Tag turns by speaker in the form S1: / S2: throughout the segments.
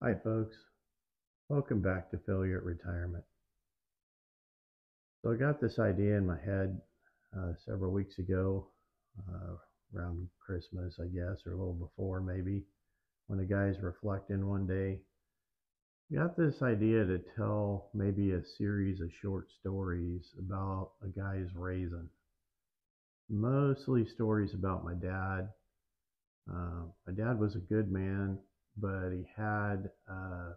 S1: Hi, folks. Welcome back to Failure at Retirement. So, I got this idea in my head uh, several weeks ago, uh, around Christmas, I guess, or a little before maybe, when the guys reflecting one day. Got this idea to tell maybe a series of short stories about a guy's raising. Mostly stories about my dad. Uh, my dad was a good man, but he had a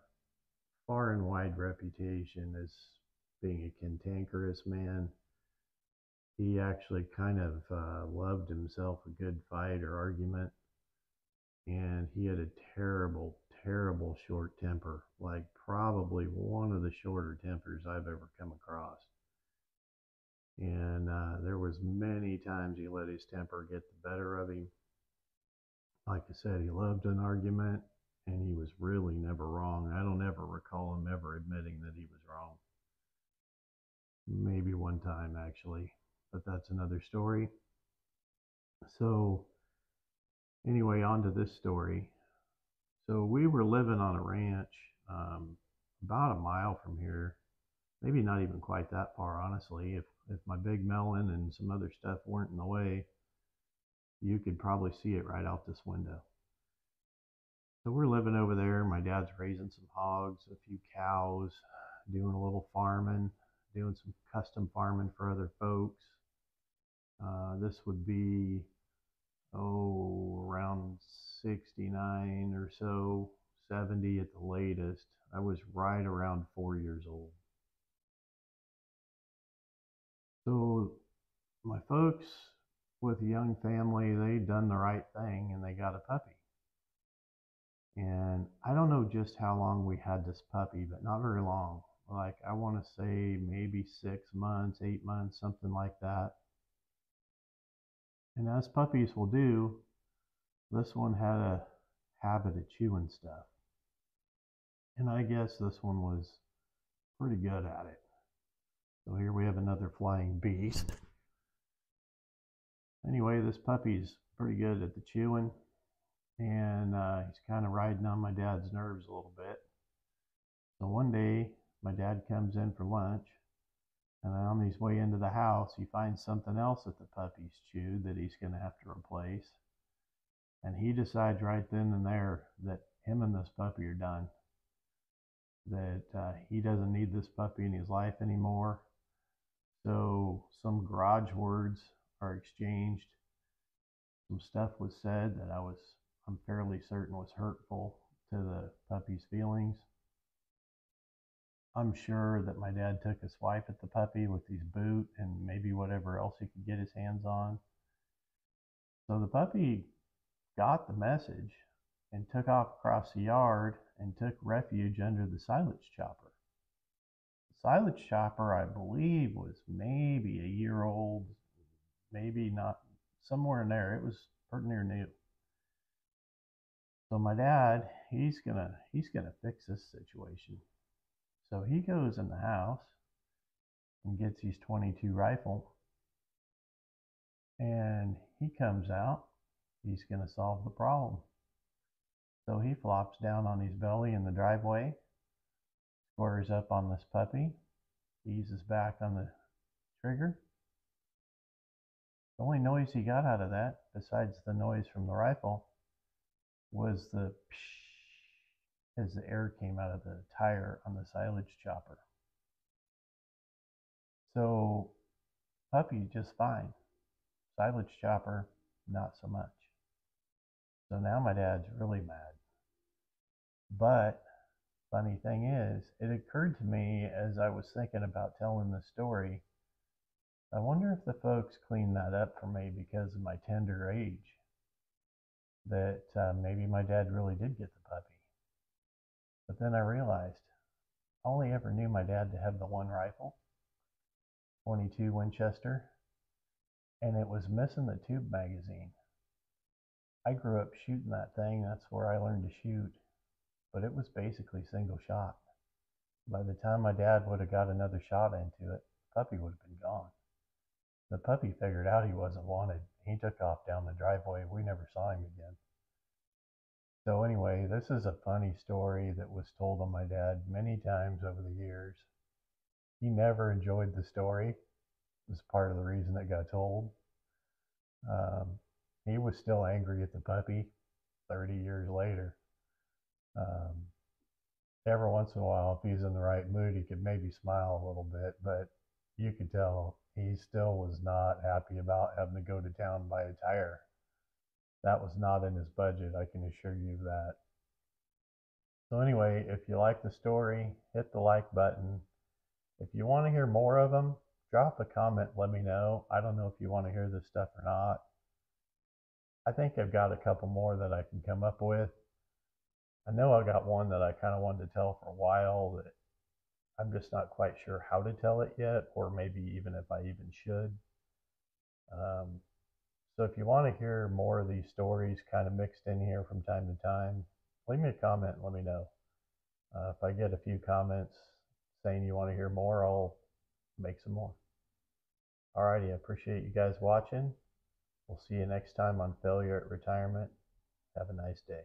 S1: far and wide reputation as being a cantankerous man. He actually kind of uh, loved himself a good fight or argument, and he had a terrible, terrible short temper, like probably one of the shorter tempers I've ever come across. And uh, there was many times he let his temper get the better of him. Like I said, he loved an argument, and he was really never wrong. I don't ever recall him ever admitting that he was wrong. Maybe one time, actually, but that's another story. So, anyway, on to this story. So, we were living on a ranch um, about a mile from here, maybe not even quite that far, honestly. If, if my big melon and some other stuff weren't in the way, you could probably see it right out this window. So we're living over there. My dad's raising some hogs, a few cows, doing a little farming, doing some custom farming for other folks. Uh, this would be, oh, around 69 or so, 70 at the latest. I was right around four years old. So my folks with a young family, they done the right thing and they got a puppy. And I don't know just how long we had this puppy, but not very long. Like I want to say maybe six months, eight months, something like that. And as puppies will do, this one had a habit of chewing stuff. And I guess this one was pretty good at it. So here we have another flying beast. Anyway, this puppy's pretty good at the chewing and uh, he's kind of riding on my dad's nerves a little bit. So one day, my dad comes in for lunch, and on his way into the house, he finds something else that the puppy's chewed that he's going to have to replace. And he decides right then and there that him and this puppy are done. That uh, he doesn't need this puppy in his life anymore. So some garage words are exchanged. Some stuff was said that I was I'm fairly certain was hurtful to the puppy's feelings. I'm sure that my dad took a swipe at the puppy with his boot and maybe whatever else he could get his hands on. So the puppy got the message and took off across the yard and took refuge under the silage chopper. The silage chopper, I believe, was maybe a year old, maybe not, somewhere in there. It was pretty near new. So my dad, he's gonna he's gonna fix this situation. So he goes in the house and gets his 22 rifle, and he comes out. He's gonna solve the problem. So he flops down on his belly in the driveway, squares up on this puppy, eases back on the trigger. The only noise he got out of that, besides the noise from the rifle, was the psh, as the air came out of the tire on the silage chopper. So puppy just fine. Silage chopper, not so much. So now my dad's really mad. But funny thing is, it occurred to me as I was thinking about telling the story. I wonder if the folks cleaned that up for me because of my tender age that uh, maybe my dad really did get the puppy. But then I realized I only ever knew my dad to have the one rifle, 22 Winchester, and it was missing the tube magazine. I grew up shooting that thing. That's where I learned to shoot. But it was basically single shot. By the time my dad would have got another shot into it, the puppy would have been gone. The puppy figured out he wasn't wanted. He took off down the driveway. We never saw him again. So, anyway, this is a funny story that was told on my dad many times over the years. He never enjoyed the story. It was part of the reason it got told. Um, he was still angry at the puppy 30 years later. Um, every once in a while, if he's in the right mood, he could maybe smile a little bit, but you could tell he still was not happy about having to go to town and buy a tire. That was not in his budget, I can assure you of that. So, anyway, if you like the story, hit the like button. If you want to hear more of them, drop a comment, let me know. I don't know if you want to hear this stuff or not. I think I've got a couple more that I can come up with. I know I got one that I kind of wanted to tell for a while that I'm just not quite sure how to tell it yet, or maybe even if I even should. Um, so if you want to hear more of these stories kind of mixed in here from time to time, leave me a comment and let me know. Uh, if I get a few comments saying you want to hear more, I'll make some more. Alrighty, I appreciate you guys watching. We'll see you next time on Failure at Retirement. Have a nice day.